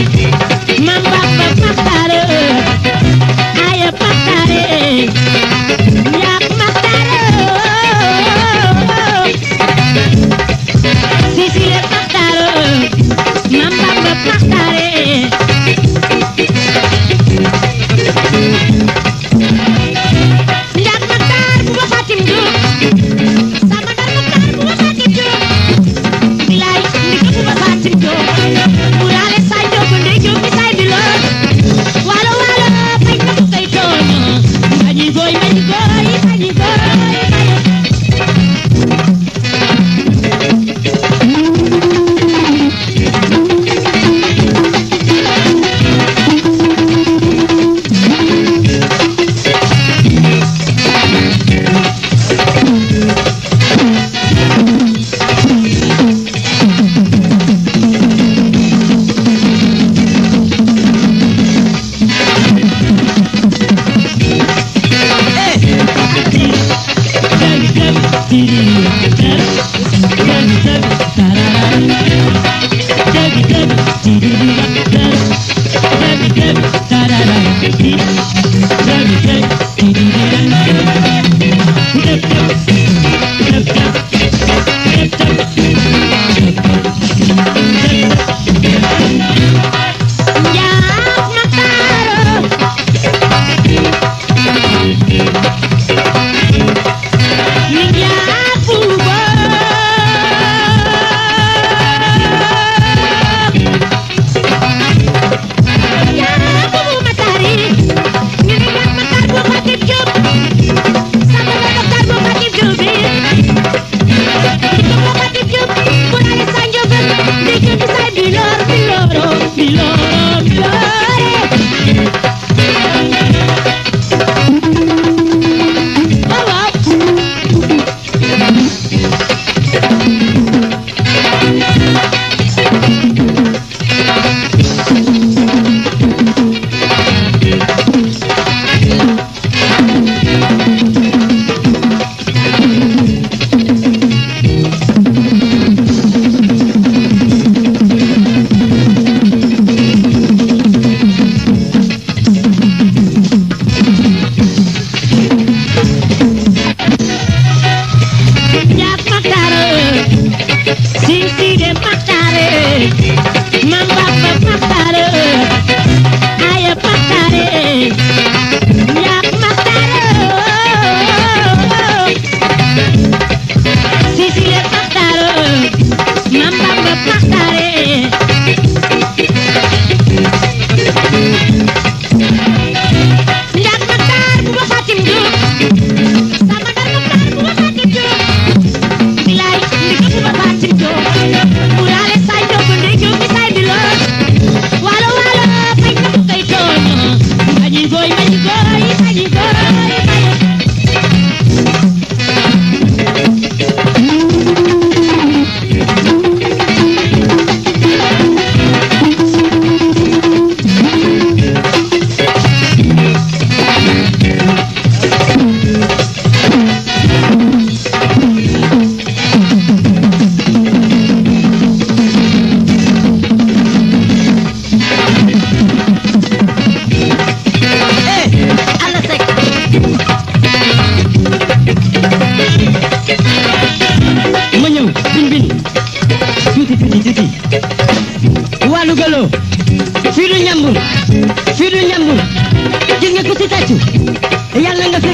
Thank you. Yes.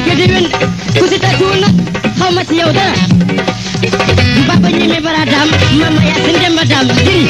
jëndi wén ku si tasuuna xaw ma si yow dara baba ñeme bara daam mama yaa si ndemba daam jëriñ